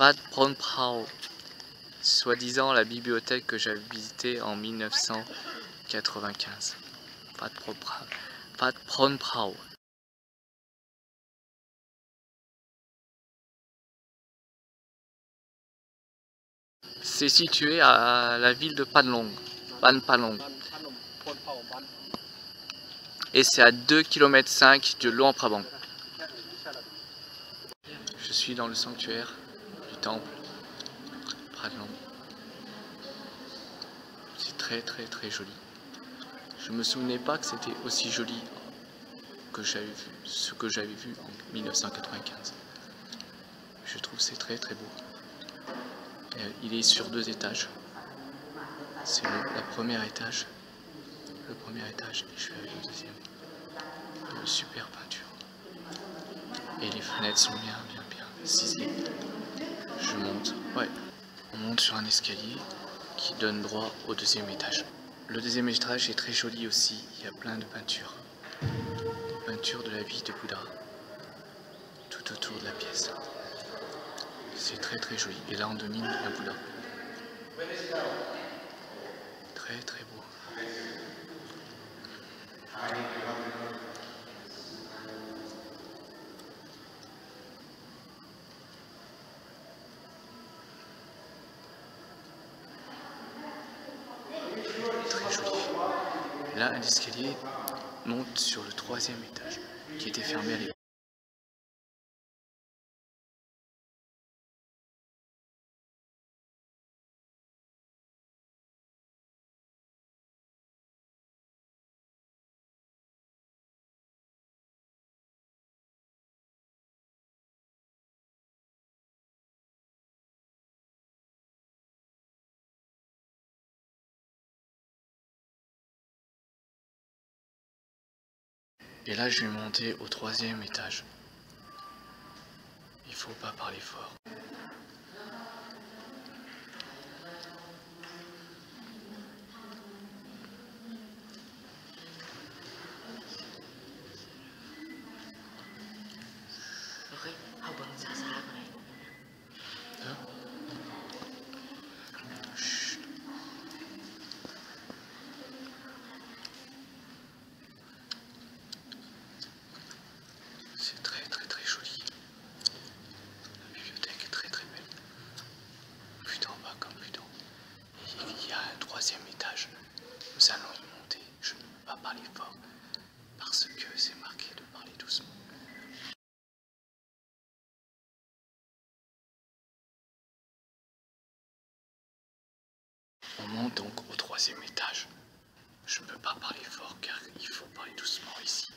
Vad Prao, soi-disant la bibliothèque que j'avais visitée en 1995. Vad Prao. C'est situé à la ville de Panlong. Et c'est à 2 km 5 de Luang Prabang. Je suis dans le sanctuaire temple. C'est très très très joli. Je me souvenais pas que c'était aussi joli que j'avais vu, ce que j'avais vu en 1995. Je trouve c'est très très beau. Euh, il est sur deux étages. C'est le premier étage. Le premier étage et je suis avec le deuxième. Une super peinture. Et les fenêtres sont bien, bien, bien ciselées. Je monte. Ouais. On monte sur un escalier qui donne droit au deuxième étage. Le deuxième étage est très joli aussi. Il y a plein de peintures. Des peintures de la vie de Bouddha. Tout autour de la pièce. C'est très très joli. Et là on domine un Bouddha. Très très beau. Très joli. Là un escalier monte sur le troisième étage qui était fermé à l'époque. Et là, je vais monter au troisième étage. Il faut pas parler fort très très très joli. La bibliothèque est très très belle. Plus d'en bas comme plus d'en Il y a un troisième étage. Nous allons y monter. Je ne peux pas parler fort parce que c'est marqué de parler doucement. On donc au troisième étage. Je ne peux pas parler fort car il faut parler doucement. Ici,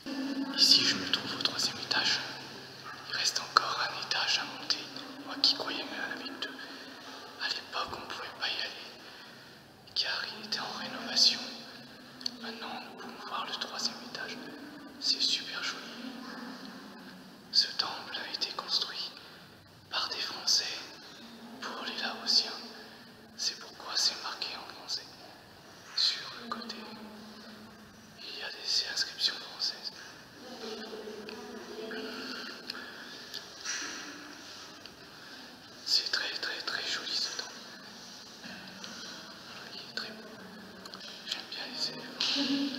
shouldn't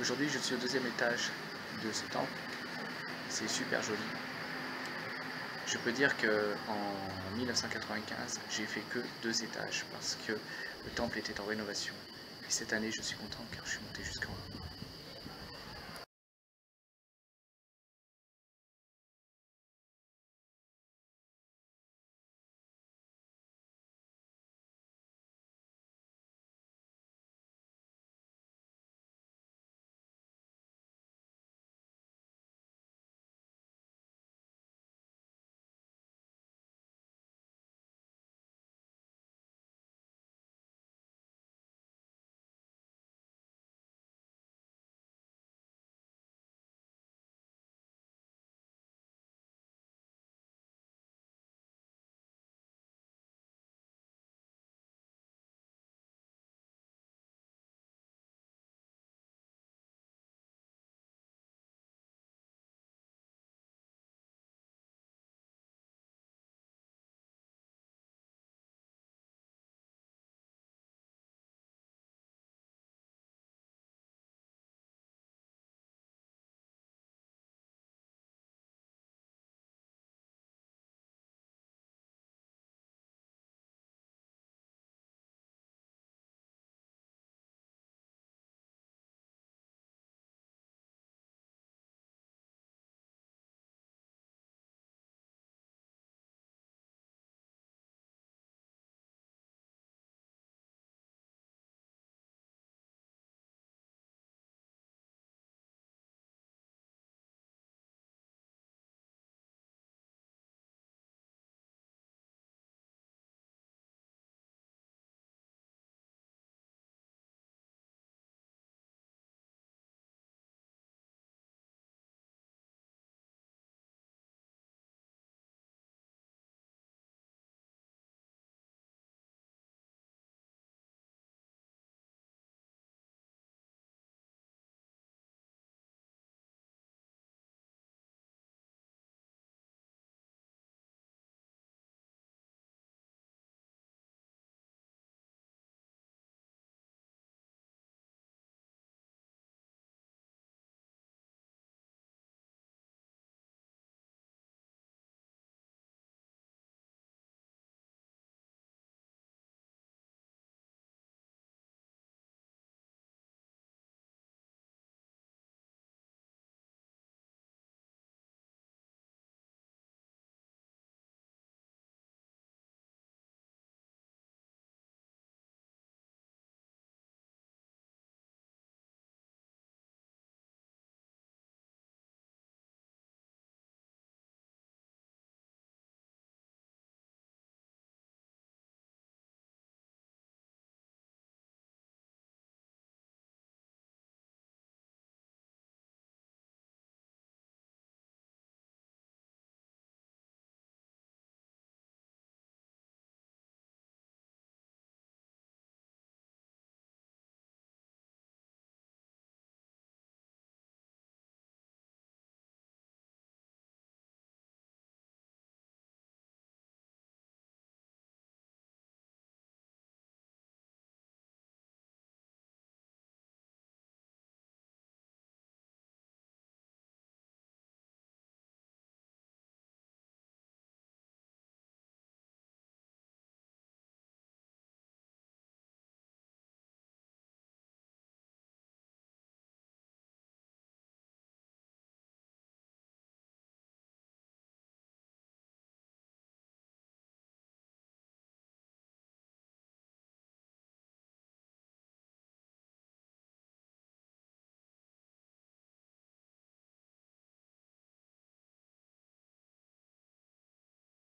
Aujourd'hui, je suis au deuxième étage de ce temple. C'est super joli. Je peux dire que en 1995, j'ai fait que deux étages parce que le temple était en rénovation. Et cette année, je suis content car je suis monté jusqu'en haut.